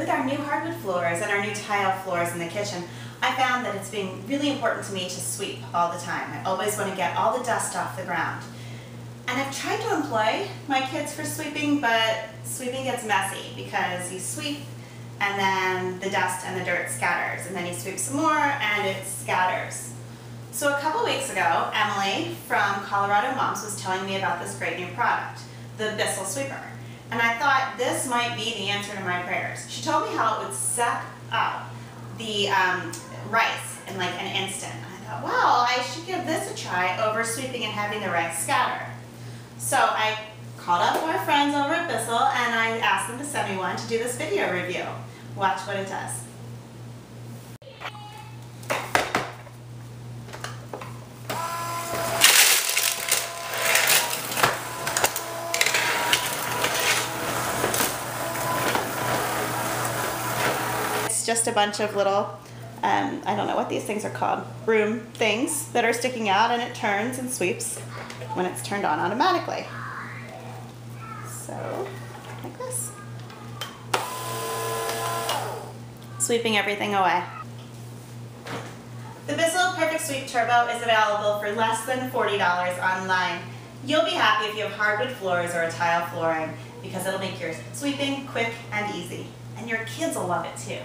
With our new hardwood floors and our new tile floors in the kitchen, I found that it's been really important to me to sweep all the time. I always want to get all the dust off the ground. And I've tried to employ my kids for sweeping, but sweeping gets messy because you sweep and then the dust and the dirt scatters, and then you sweep some more and it scatters. So a couple weeks ago, Emily from Colorado Moms was telling me about this great new product, the Bissell Sweeper. And I thought this might be the answer to my prayers. She told me how it would suck up the um, rice in like an instant. I thought, well, I should give this a try over sweeping and having the rice scatter. So I called up our friends over at Bissell and I asked them to send me one to do this video review. Watch what it does. Just a bunch of little, um, I don't know what these things are called, broom things that are sticking out and it turns and sweeps when it's turned on automatically. So, like this. Sweeping everything away. The Bissell Perfect Sweep Turbo is available for less than $40 online. You'll be happy if you have hardwood floors or a tile flooring because it'll make your sweeping quick and easy. And your kids will love it too.